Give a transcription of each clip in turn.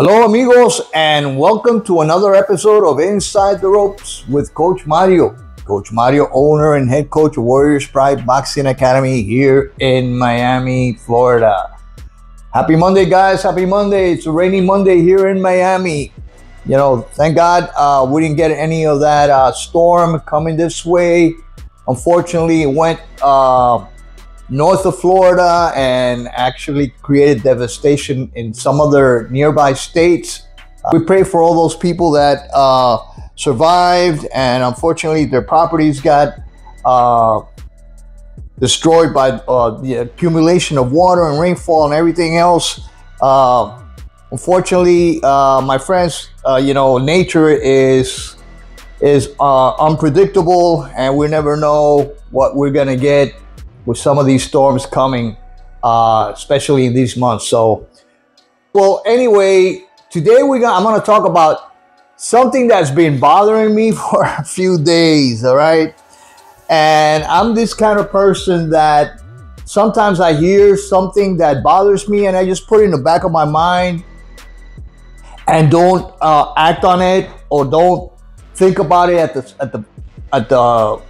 Hello, amigos, and welcome to another episode of Inside the Ropes with Coach Mario. Coach Mario, owner and head coach of Warriors Pride Boxing Academy here in Miami, Florida. Happy Monday, guys. Happy Monday. It's a rainy Monday here in Miami. You know, thank God uh, we didn't get any of that uh, storm coming this way. Unfortunately, it went uh, north of Florida and actually created devastation in some other nearby states. Uh, we pray for all those people that uh, survived and unfortunately their properties got uh, destroyed by uh, the accumulation of water and rainfall and everything else. Uh, unfortunately, uh, my friends, you know, nature is is unpredictable and we never know what we're gonna get with some of these storms coming, uh, especially in these months. So, well, anyway, today we got, I'm going to talk about something that's been bothering me for a few days. All right. And I'm this kind of person that sometimes I hear something that bothers me and I just put it in the back of my mind and don't uh, act on it or don't think about it at the at the at the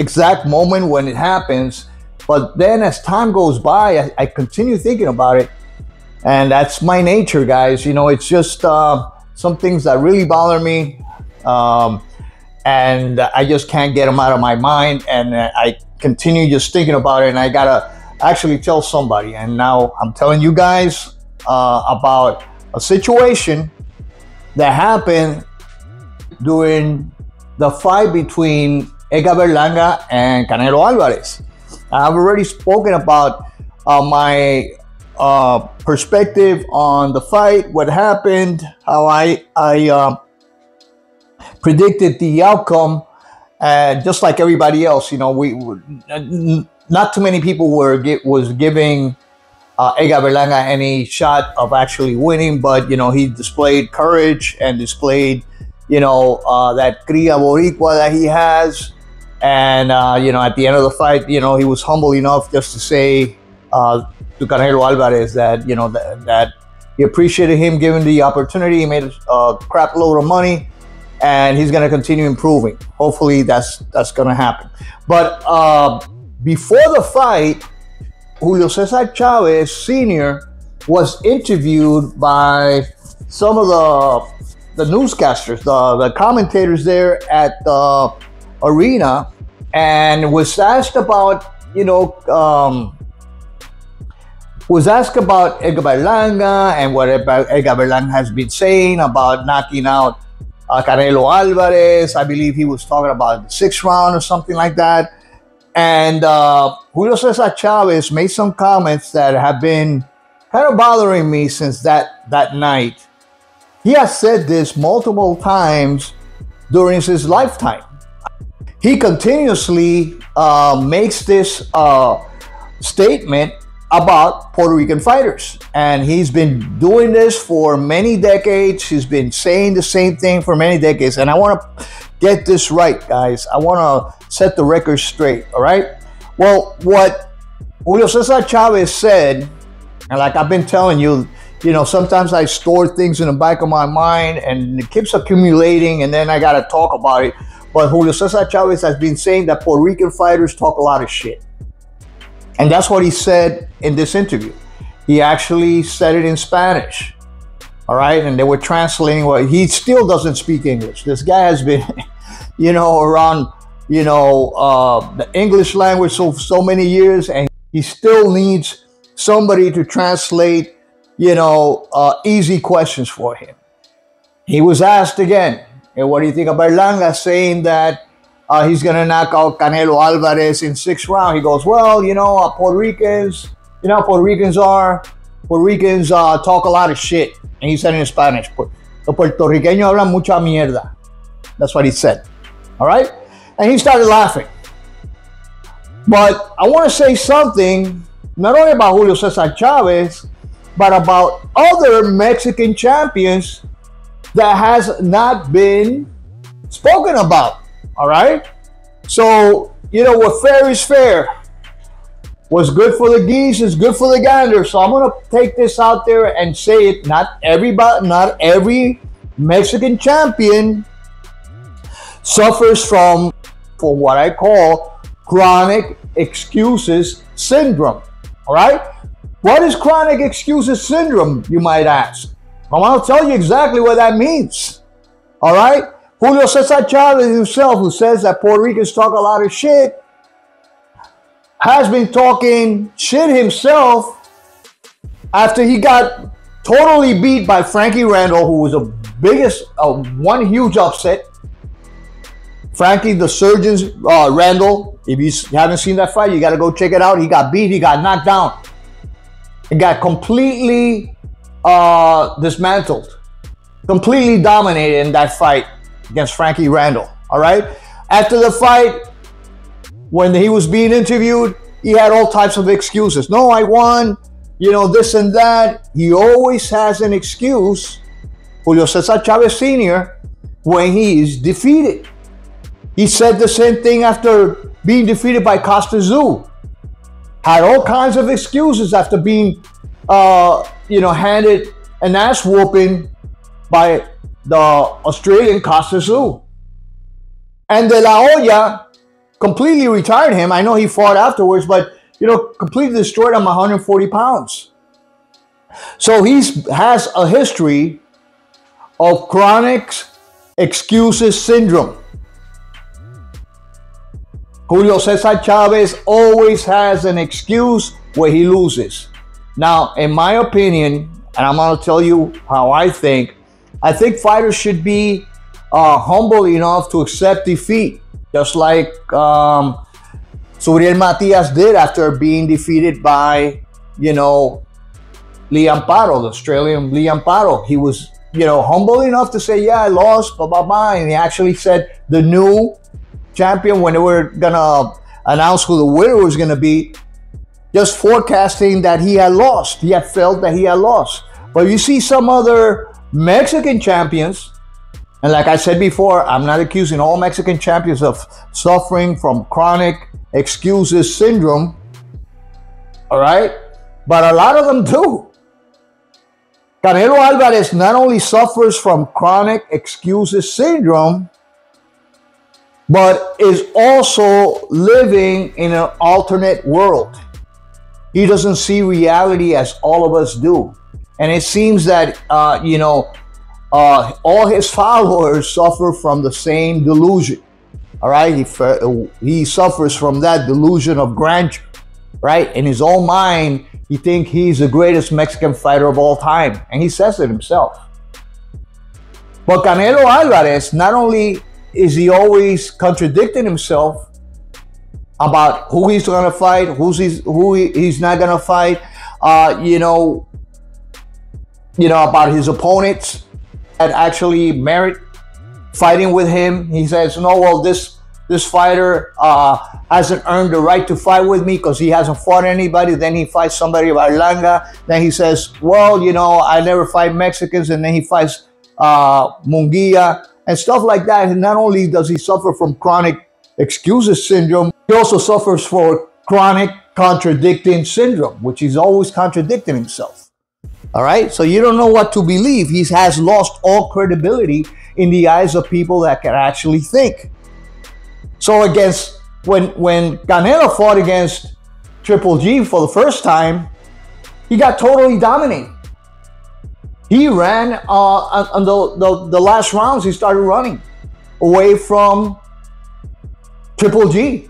exact moment when it happens but then as time goes by, I, I continue thinking about it. And that's my nature, guys. You know, it's just uh, some things that really bother me. Um, and I just can't get them out of my mind. And I continue just thinking about it. And I got to actually tell somebody. And now I'm telling you guys uh, about a situation that happened during the fight between Edgar Berlanga and Canelo Alvarez. I've already spoken about uh, my uh, perspective on the fight, what happened, how I I uh, predicted the outcome, and just like everybody else, you know, we not too many people were was giving uh, Berlanga any shot of actually winning, but you know he displayed courage and displayed you know uh, that cria boricua that he has and, uh, you know, at the end of the fight, you know, he was humble enough just to say uh, to Canelo Alvarez that, you know, that, that he appreciated him giving the opportunity. He made a crap load of money and he's going to continue improving. Hopefully that's, that's going to happen. But uh, before the fight, Julio Cesar Chavez Sr. was interviewed by some of the the newscasters, the, the commentators there at the arena and was asked about, you know, um, was asked about Edgar Berlanga and what Edgar Berlanga has been saying about knocking out uh, Canelo Alvarez. I believe he was talking about the sixth round or something like that. And uh, Julio Cesar Chavez made some comments that have been kind of bothering me since that, that night. He has said this multiple times during his lifetime he continuously uh, makes this uh, statement about Puerto Rican fighters. And he's been doing this for many decades. He's been saying the same thing for many decades. And I want to get this right, guys. I want to set the record straight, all right? Well, what Julio Cesar Chavez said, and like I've been telling you, you know, sometimes I store things in the back of my mind and it keeps accumulating and then I got to talk about it. But Julio Cesar Chavez has been saying that Puerto Rican fighters talk a lot of shit. And that's what he said in this interview. He actually said it in Spanish. All right. And they were translating what he still doesn't speak English. This guy has been, you know, around, you know, uh, the English language so, so many years and he still needs somebody to translate, you know, uh, easy questions for him. He was asked again, and what do you think of Berlanga saying that uh, he's going to knock out Canelo Alvarez in sixth round? He goes, well, you know, uh, Puerto Ricans, you know Puerto Ricans are? Puerto Ricans uh, talk a lot of shit. And he said in Spanish, los puertorriqueños hablan mucha mierda. That's what he said. All right? And he started laughing. But I want to say something, not only about Julio Cesar Chavez, but about other Mexican champions that has not been spoken about. All right. So, you know, what fair is fair. What's good for the geese is good for the gander. So I'm gonna take this out there and say it. Not everybody, not every Mexican champion suffers from, for what I call chronic excuses syndrome. All right. What is chronic excuses syndrome? You might ask. I'm gonna tell you exactly what that means. All right. Julio Cesar Chavez himself, who says that Puerto Ricans talk a lot of shit, has been talking shit himself after he got totally beat by Frankie Randall, who was the biggest, uh, one huge upset. Frankie, the surgeon's uh, Randall. If you haven't seen that fight, you got to go check it out. He got beat. He got knocked down. He got completely uh, dismantled, completely dominated in that fight against Frankie Randall. All right. After the fight, when he was being interviewed, he had all types of excuses. No, I won, you know, this and that. He always has an excuse, Julio Cesar Chavez Sr., when he is defeated. He said the same thing after being defeated by Kostya Tszyu. Had all kinds of excuses after being, uh, you know, handed an ass whooping by the Australian Kostya Tszyu. And De La Hoya completely retired him. I know he fought afterwards, but you know, completely destroyed him 140 pounds. So he has a history of chronic excuses syndrome. Julio Cesar Chavez always has an excuse where he loses. Now, in my opinion, and I'm going to tell you how I think, I think fighters should be uh, humble enough to accept defeat just like um, Subriel Matias did after being defeated by, you know, Liam Paro, the Australian Liam Paro. He was, you know, humble enough to say, yeah, I lost, blah, blah, blah. And he actually said the new champion, when they were going to announce who the winner was going to be, just forecasting that he had lost. He had felt that he had lost. But you see some other Mexican champions and like I said before, I'm not accusing all Mexican champions of suffering from chronic excuses syndrome. All right? But a lot of them do. Canelo Alvarez not only suffers from chronic excuses syndrome, but is also living in an alternate world. He doesn't see reality as all of us do. And it seems that, uh, you know, uh, all his followers suffer from the same delusion. All right, he he suffers from that delusion of grandeur. Right, in his own mind, he think he's the greatest Mexican fighter of all time, and he says it himself. But Canelo Alvarez, not only is he always contradicting himself about who he's going to fight, who's he's, who he, he's not going to fight, uh, you know, you know about his opponents that actually merit fighting with him. He says, no, well, this this fighter uh, hasn't earned the right to fight with me because he hasn't fought anybody. Then he fights somebody Berlanga. Then he says, well, you know, I never fight Mexicans. And then he fights uh, Munguia and stuff like that. And not only does he suffer from chronic excuses syndrome, he also suffers for chronic contradicting syndrome, which he's always contradicting himself. All right. So you don't know what to believe. He has lost all credibility in the eyes of people that can actually think. So against when when Canelo fought against Triple G for the first time, he got totally dominated. He ran uh, on the, the, the last rounds. He started running away from Triple G,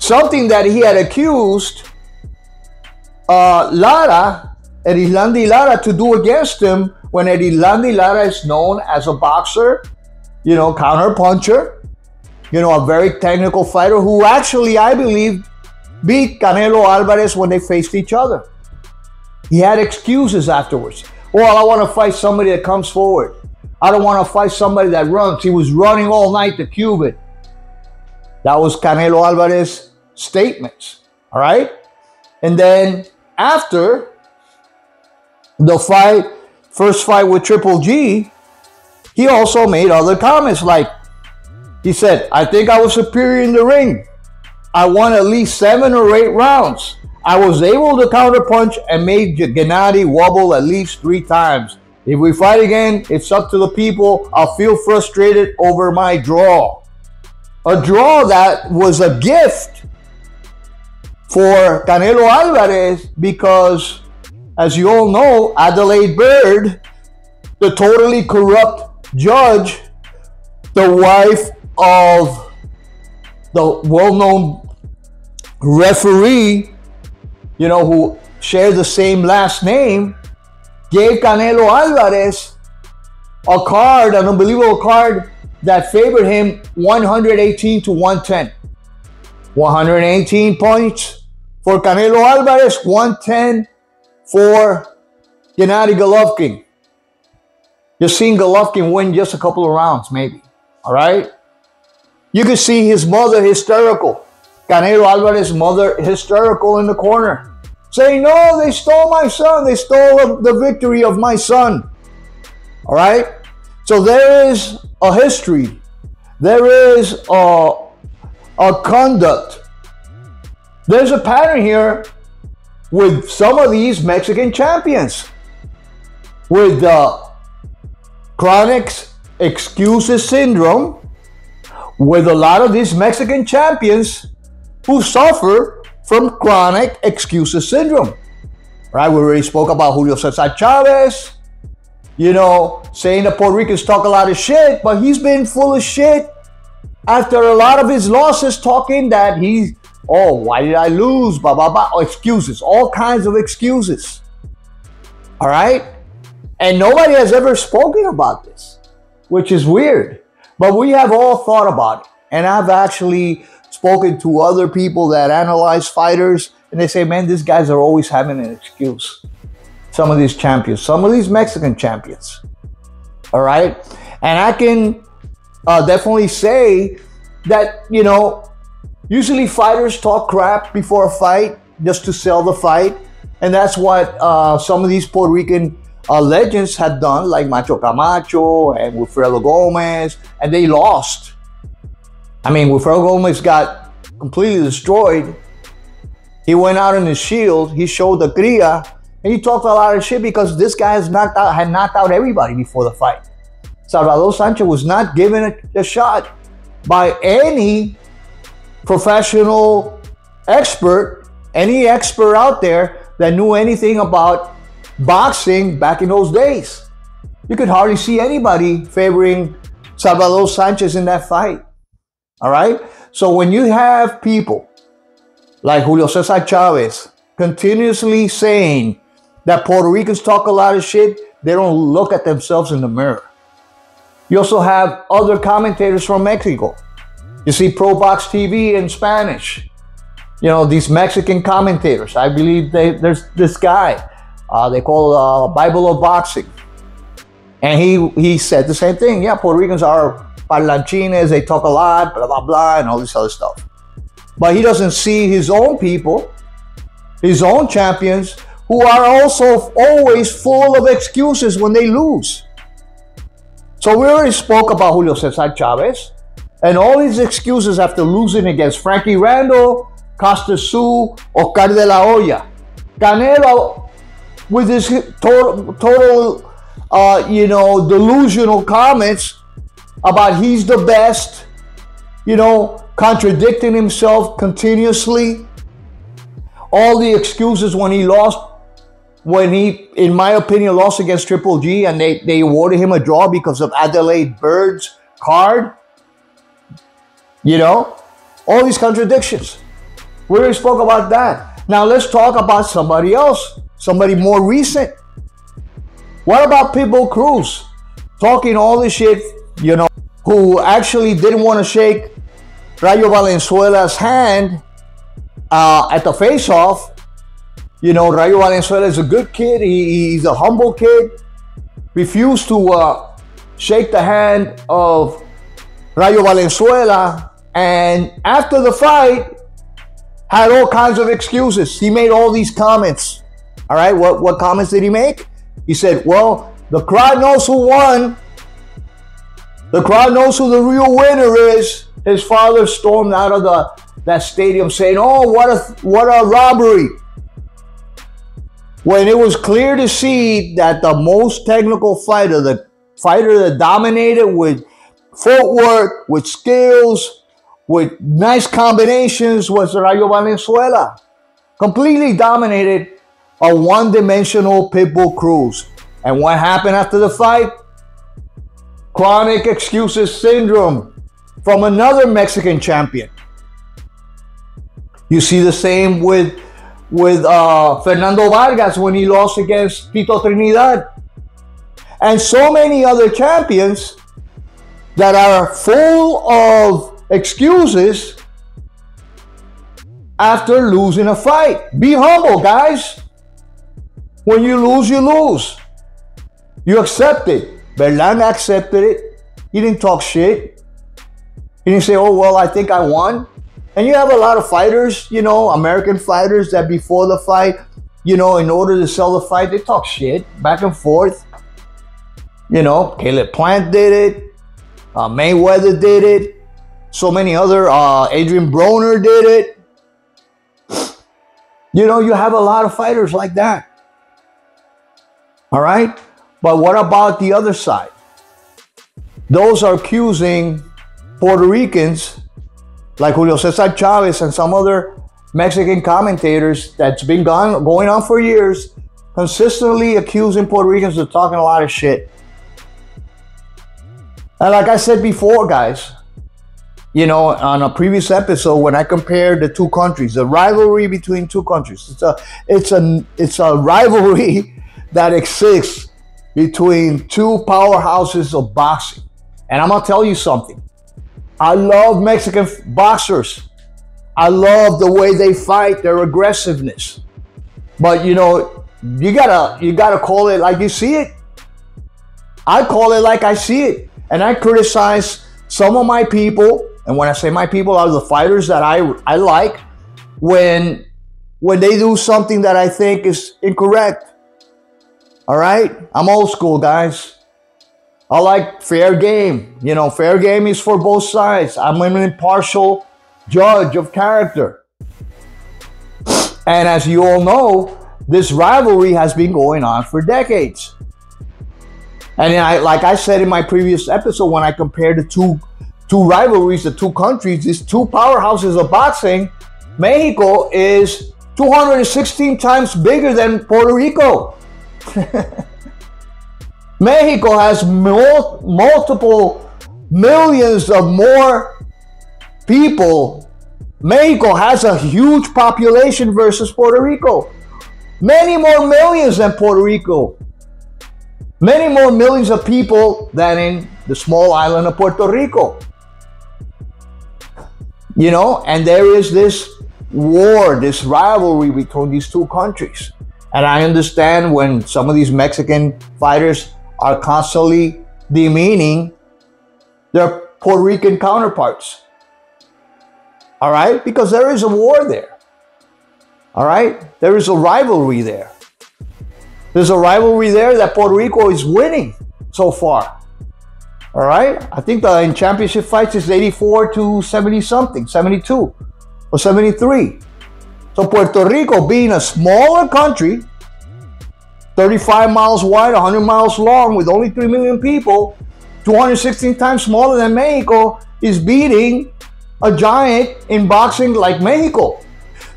something that he had accused uh, Lara Erislandy Lara to do against him when Erislandy Lara is known as a boxer, you know, counter puncher, you know, a very technical fighter who actually, I believe, beat Canelo Alvarez when they faced each other. He had excuses afterwards. Well, I want to fight somebody that comes forward. I don't want to fight somebody that runs. He was running all night, the Cuban. That was Canelo Alvarez's statements. All right. And then after the fight, first fight with Triple G, he also made other comments like, he said, I think I was superior in the ring. I won at least seven or eight rounds. I was able to counterpunch and made Gennady wobble at least three times. If we fight again, it's up to the people. I'll feel frustrated over my draw. A draw that was a gift for Canelo Alvarez because, as you all know, Adalaide Byrd, the totally corrupt judge, the wife of the well known referee, you know, who shares the same last name, gave Canelo Alvarez a card, an unbelievable card that favored him 118 to 110. 118 points for Canelo Alvarez, 110 for Gennady Golovkin. You're seeing Golovkin win just a couple of rounds, maybe. All right? You can see his mother hysterical. Canelo Alvarez's mother hysterical in the corner, saying, No, they stole my son. They stole the victory of my son. All right? So there is a history, there is a, a conduct, there's a pattern here with some of these Mexican champions, with the chronic excuses syndrome with a lot of these Mexican champions who suffer from chronic excuses syndrome. Right? We already spoke about Julio Cesar Chavez, you know, saying the Puerto Ricans talk a lot of shit, but he's been full of shit after a lot of his losses, talking that he, oh, why did I lose? Blah, blah, blah. excuses, all kinds of excuses. All right? And nobody has ever spoken about this, which is weird. But we have all thought about it. And I've actually spoken to other people that analyze fighters, and they say, man, these guys are always having an excuse. Some of these champions, some of these Mexican champions. All right. And I can uh, definitely say that, you know, usually fighters talk crap before a fight just to sell the fight. And that's what uh, some of these Puerto Rican uh, legends had done, like Macho Camacho and Wilfredo Gomez, and they lost. I mean, Wilfredo Gomez got completely destroyed. He went out in his shield, he showed the cria, and he talked a lot of shit because this guy has knocked out, had knocked out everybody before the fight. Salvador Sanchez was not given a, a shot by any professional expert, any expert out there that knew anything about boxing back in those days. You could hardly see anybody favoring Salvador Sanchez in that fight. All right? So when you have people like Julio Cesar Chavez continuously saying that Puerto Ricans talk a lot of shit, they don't look at themselves in the mirror. You also have other commentators from Mexico. You see Pro Box TV in Spanish. You know, these Mexican commentators. I believe they, there's this guy uh, they call uh, Bible of Boxing. And he, he said the same thing. Yeah, Puerto Ricans are parlanchines, they talk a lot, blah, blah, blah, and all this other stuff. But he doesn't see his own people, his own champions, who are also always full of excuses when they lose. So we already spoke about Julio Cesar Chavez and all his excuses after losing against Frankie Randall, Kostya Tszyu, Oscar de la Hoya. Canelo with his total, total uh, you know, delusional comments about he's the best, you know, contradicting himself continuously. All the excuses when he lost, when he, in my opinion, lost against Triple G and they, they awarded him a draw because of Adalaide Byrd's card. You know, all these contradictions. We already spoke about that. Now let's talk about somebody else somebody more recent. What about Pitbull Cruz talking all this shit, you know, who actually didn't want to shake Rayo Valenzuela's hand uh, at the face-off? You know, Rayo Valenzuela is a good kid. He, he's a humble kid. Refused to uh, shake the hand of Rayo Valenzuela. And after the fight, had all kinds of excuses. He made all these comments all right, what, what comments did he make? He said, Well, the crowd knows who won. The crowd knows who the real winner is. His father stormed out of the that stadium saying, "Oh, what a what a robbery! when it was clear to see that the most technical fighter, the fighter that dominated with footwork, with skills, with nice combinations was Rayo Valenzuela. Completely dominated a one-dimensional Pitbull Cruz. And what happened after the fight? Chronic excuses syndrome from another Mexican champion. You see the same with with uh, Fernando Vargas when he lost against Tito Trinidad. And so many other champions that are full of excuses after losing a fight. Be humble, guys. When you lose, you lose. You accept it. Berlanga accepted it. He didn't talk shit. He didn't say, oh, well, I think I won. And you have a lot of fighters, you know, American fighters that before the fight, you know, in order to sell the fight, they talk shit back and forth. You know, Caleb Plant did it. Uh, Mayweather did it. So many other, uh, Adrian Broner did it. You know, you have a lot of fighters like that. All right? But what about the other side? Those are accusing Puerto Ricans like Julio Cesar Chavez and some other Mexican commentators that's been gone, going on for years, consistently accusing Puerto Ricans of talking a lot of shit. And like I said before, guys, you know, on a previous episode when I compared the two countries, the rivalry between two countries, it's a, it's a, it's a rivalry that exists between two powerhouses of boxing. And I'm gonna tell you something. I love Mexican boxers. I love the way they fight, their aggressiveness. But you know, you gotta you gotta call it like you see it. I call it like I see it. And I criticize some of my people, and when I say my people are the fighters that I I like, when when they do something that I think is incorrect. All right? I'm old school, guys. I like fair game. You know, fair game is for both sides. I'm an impartial judge of character. And as you all know, this rivalry has been going on for decades. And I, like I said in my previous episode, when I compared the two two rivalries, the two countries, these two powerhouses of boxing, Mexico is 216 times bigger than Puerto Rico. Mexico has mul- multiple millions of more people. Mexico has a huge population versus Puerto Rico. Many more millions than Puerto Rico. Many more millions of people than in the small island of Puerto Rico. You know, and there is this war, this rivalry between these two countries. And I understand when some of these Mexican fighters are constantly demeaning their Puerto Rican counterparts. All right? Because there is a war there. All right? There is a rivalry there. There's a rivalry there that Puerto Rico is winning so far. All right? I think the in championship fights it's 84 to 70 something, 72 or 73. So Puerto Rico being a smaller country 35 miles wide, 100 miles long, with only 3 million people, 216 times smaller than Mexico, is beating a giant in boxing like Mexico.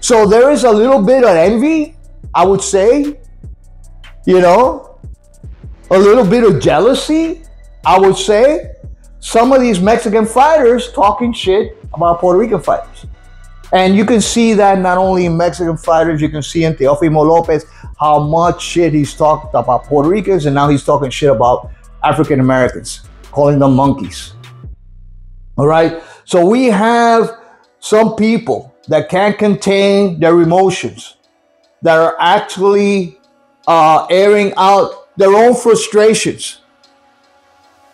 So there is a little bit of envy, I would say, you know, a little bit of jealousy, I would say. Some of these Mexican fighters talking shit about Puerto Rican fighters. And you can see that not only in Mexican fighters, you can see in Teofimo Lopez how much shit he's talked about Puerto Ricans, and now he's talking shit about African Americans, calling them monkeys. All right. So we have some people that can't contain their emotions, that are actually uh, airing out their own frustrations.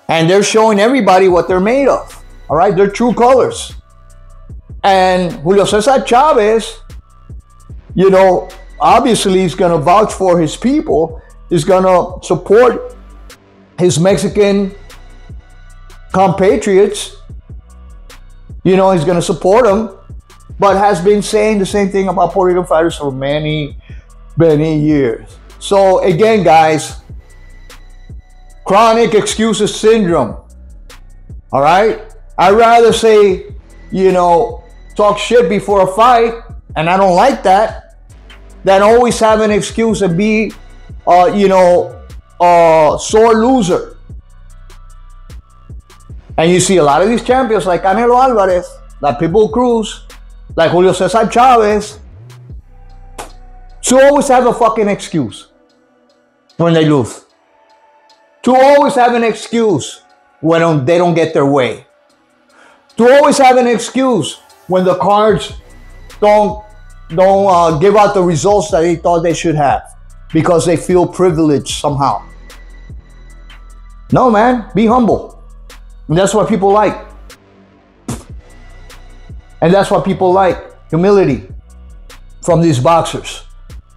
And they're showing everybody what they're made of. All right. Their true colors. And Julio Cesar Chavez, you know, obviously he's going to vouch for his people, he's going to support his Mexican compatriots. You know, he's going to support them, but has been saying the same thing about Puerto Rican fighters for many, many years. So again, guys, chronic excuses syndrome. All right? I'd rather say, you know, talk shit before a fight, and I don't like that, than always have an excuse and be, uh, you know, a sore loser. And you see a lot of these champions like Canelo Alvarez, like Pitbull Cruz, like Julio Cesar Chavez, to always have a fucking excuse when they lose. To always have an excuse when they don't get their way. To always have an excuse when the cards don't don't uh, give out the results that they thought they should have because they feel privileged somehow. No, man, be humble. And that's what people like. And that's what people like humility from these boxers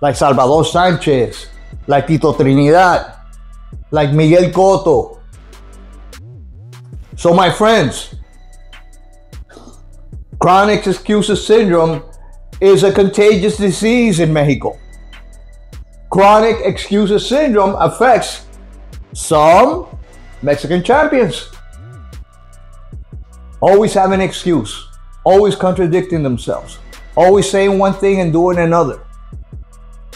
like Salvador Sanchez, like Tito Trinidad, like Miguel Cotto. So, my friends, chronic excuses syndrome is a contagious disease in Mexico. Chronic excuses syndrome affects some Mexican champions. Always have an excuse, always contradicting themselves, always saying one thing and doing another.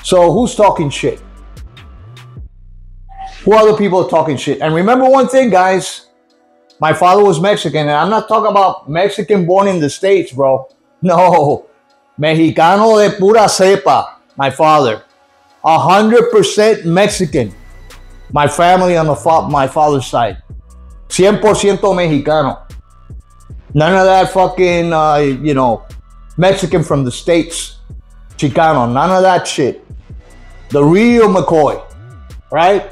So who's talking shit? Who other people talking shit? And remember one thing, guys. My father was Mexican, and I'm not talking about Mexican born in the States, bro. No. Mexicano de pura cepa, my father. 100% Mexican. My family on the fa- my father's side. 100% Mexicano. None of that fucking, uh, you know, Mexican from the States. Chicano. None of that shit the real McCoy, right?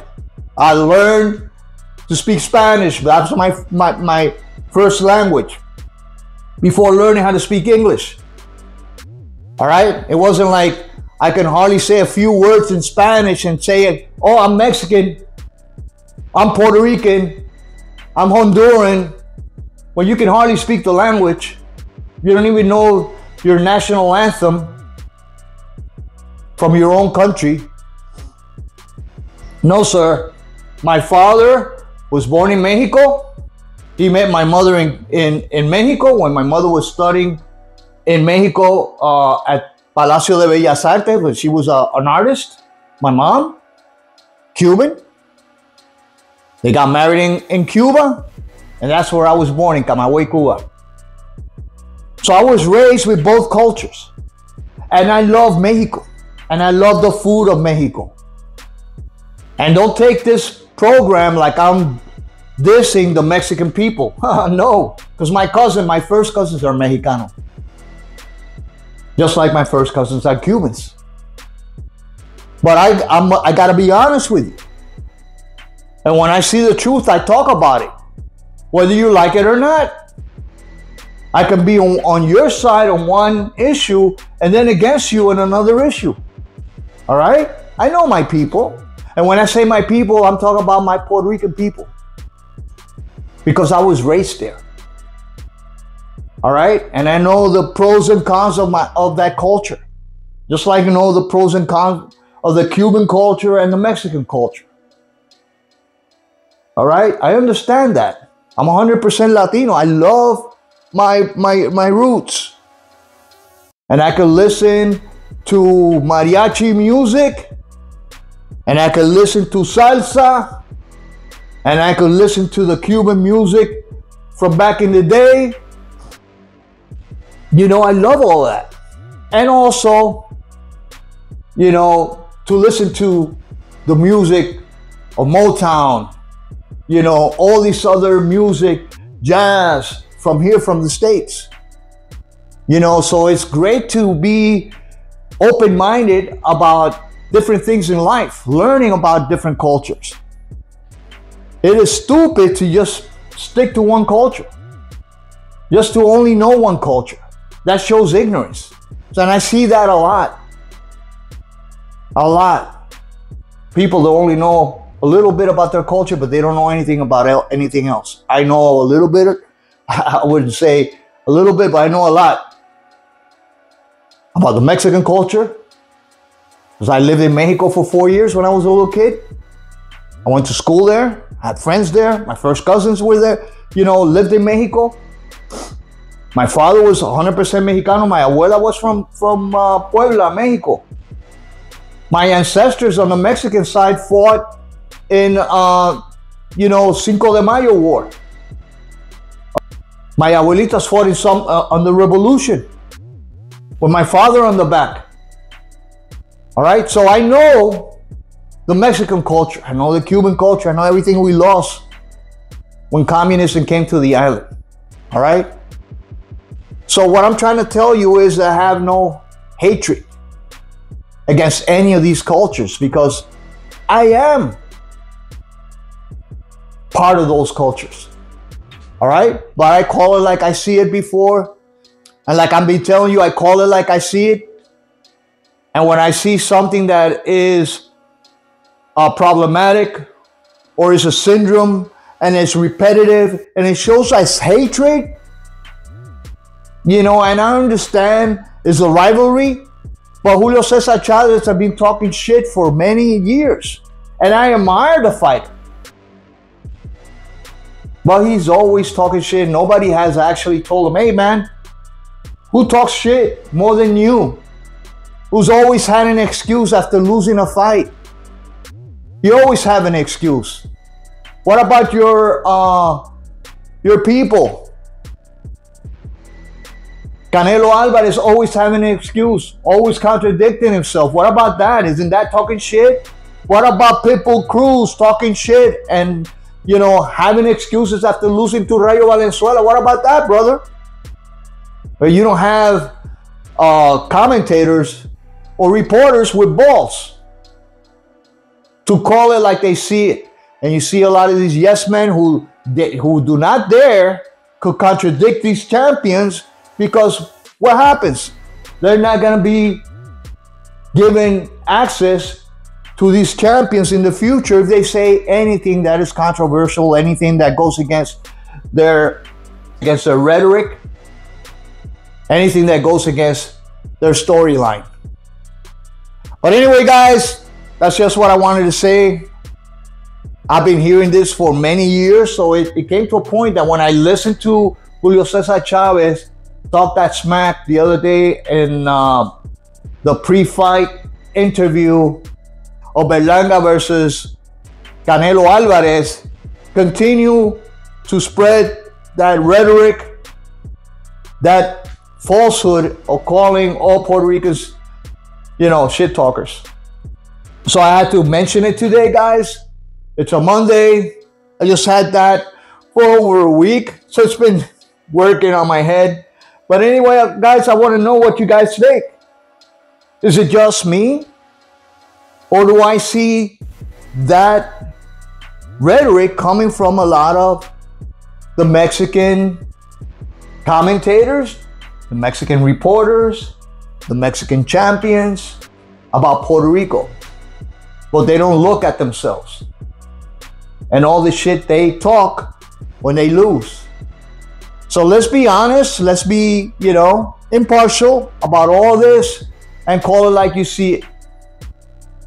I learned to speak Spanish. That's my, my, my first language before learning how to speak English. All right? It wasn't like I can hardly say a few words in Spanish and say oh, I'm Mexican, I'm Puerto Rican, I'm Honduran. Well, you can hardly speak the language, you don't even know your national anthem from your own country. No, sir. My father was born in Mexico. He met my mother in, in, in Mexico when my mother was studying in Mexico uh, at Palacio de Bellas Artes, but she was a, an artist. My mom, Cuban. They got married in, in Cuba, and that's where I was born in Camagüey, Cuba. So I was raised with both cultures. And I love Mexico and I love the food of Mexico. And don't take this program like I'm dissing the Mexican people. no, because my cousin, my first cousins are Mexicano. Just like my first cousins are Cubans. But I, I'm, I gotta be honest with you. And when I see the truth, I talk about it, whether you like it or not. I can be on, on your side on one issue and then against you on another issue. All right? I know my people. And when I say my people, I'm talking about my Puerto Rican people. Because I was raised there. All right? And I know the pros and cons of my of that culture. Just like you know the pros and cons of the Cuban culture and the Mexican culture. All right? I understand that. I'm 100% Latino. I love my my my roots. And I can listen to mariachi music, and I could listen to salsa, and I could listen to the Cuban music from back in the day. You know, I love all that. And also, you know, to listen to the music of Motown, you know, all this other music, jazz from here from the States. You know, so it's great to be open minded about different things in life, learning about different cultures. It is stupid to just stick to one culture, just to only know one culture. That shows ignorance. And I see that a lot. A lot. People that only know a little bit about their culture, but they don't know anything about anything else. I know a little bit, I wouldn't say a little bit, but I know a lot about the Mexican culture, Because I lived in Mexico for four years when I was a little kid. I went to school there, had friends there, my first cousins were there, you know, lived in Mexico. My father was 100% Mexicano. My abuela was from, from uh, Puebla, Mexico. My ancestors on the Mexican side fought in, uh, you know, Cinco de Mayo War. My abuelitas fought in some uh, on the revolution with my father on the back. All right, so I know the Mexican culture, I know the Cuban culture, I know everything we lost when communism came to the island. All right, so what I'm trying to tell you is I have no hatred against any of these cultures because I am part of those cultures. All right? But I call it like I see it before. And like I've been telling you, I call it like I see it. And when I see something that is uh, problematic or is a syndrome and it's repetitive and it shows us hatred, you know, and I understand it's a rivalry, but Julio Cesar Chavez has been talking shit for many years. And I admire the fighter. But he's always talking shit. Nobody has actually told him, hey man, who talks shit more than you? Who's always had an excuse after losing a fight? You always have an excuse. What about your uh your people? Canelo Alvarez always having an excuse, always contradicting himself. What about that? Isn't that talking shit? What about Pitbull Cruz talking shit and you know, having excuses after losing to Rayo Valenzuela. What about that, brother? But you don't have uh, commentators or reporters with balls to call it like they see it. And you see a lot of these yes men who who do not dare could contradict these champions because what happens? They're not going to be given access to these champions in the future if they say anything that is controversial, anything that goes against their against their rhetoric, anything that goes against their storyline. But anyway, guys, that's just what I wanted to say. I've been hearing this for many years, so it, it came to a point that when I listened to Julio Cesar Chavez talk that smack the other day in uh, the pre-fight interview of Berlanga versus Canelo Alvarez continue to spread that rhetoric, that falsehood of calling all Puerto Ricans, you know, shit talkers. So I had to mention it today, guys. It's a Monday. I just had that for over a week. So it's been working on my head. But anyway, uh, guys, I want to know what you guys think. Is it just me? Or do I see that rhetoric coming from a lot of the Mexican commentators, the Mexican reporters, the Mexican champions about Puerto Rico? But they don't look at themselves and all the shit they talk when they lose. So let's be honest, let's be, you know, impartial about all this and call it like you see it.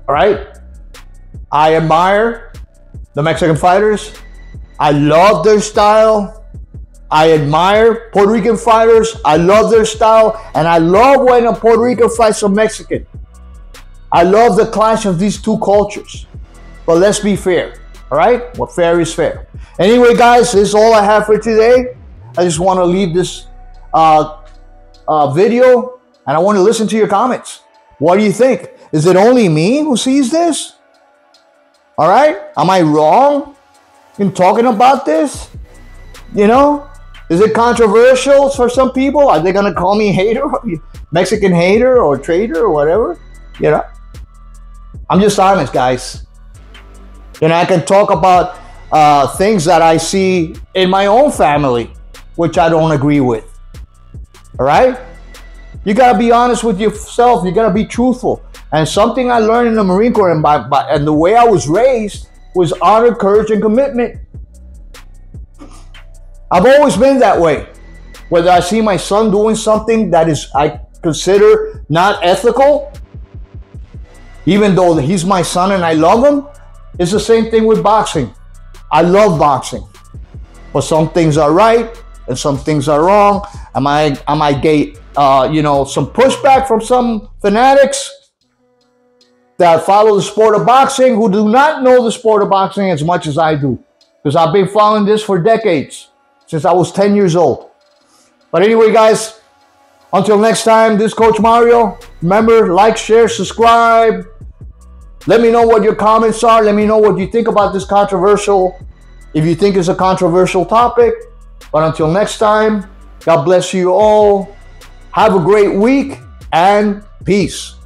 All right. I admire the Mexican fighters. I love their style. I admire Puerto Rican fighters. I love their style. And I love when a Puerto Rican fights a Mexican. I love the clash of these two cultures. But let's be fair. All right? What fair is fair. Anyway, guys, this is all I have for today. I just want to leave this uh, uh, video and I want to listen to your comments. What do you think? Is it only me who sees this? All right? Am I wrong in talking about this? You know? Is it controversial for some people? Are they going to call me hater, Mexican hater or traitor or whatever? You know? I'm just honest, guys. You know, I can talk about uh, things that I see in my own family, which I don't agree with. All right? You got to be honest with yourself. You got to be truthful. And something I learned in the Marine Corps and, by, by, and the way I was raised was honor, courage, and commitment. I've always been that way. Whether I see my son doing something that is I consider not ethical, Even though he's my son and I love him, it's the same thing with boxing. I love boxing. But some things are right and some things are wrong. I am I get uh, you know some pushback from some fanatics that follow the sport of boxing who do not know the sport of boxing as much as I do? Because I've been following this for decades, since I was 10 years old. But anyway, guys, until next time, this Coach Mario. Remember, like, share, subscribe. Let me know what your comments are. Let me know what you think about this controversial, if you think it's a controversial topic. But until next time, God bless you all. Have a great week and peace.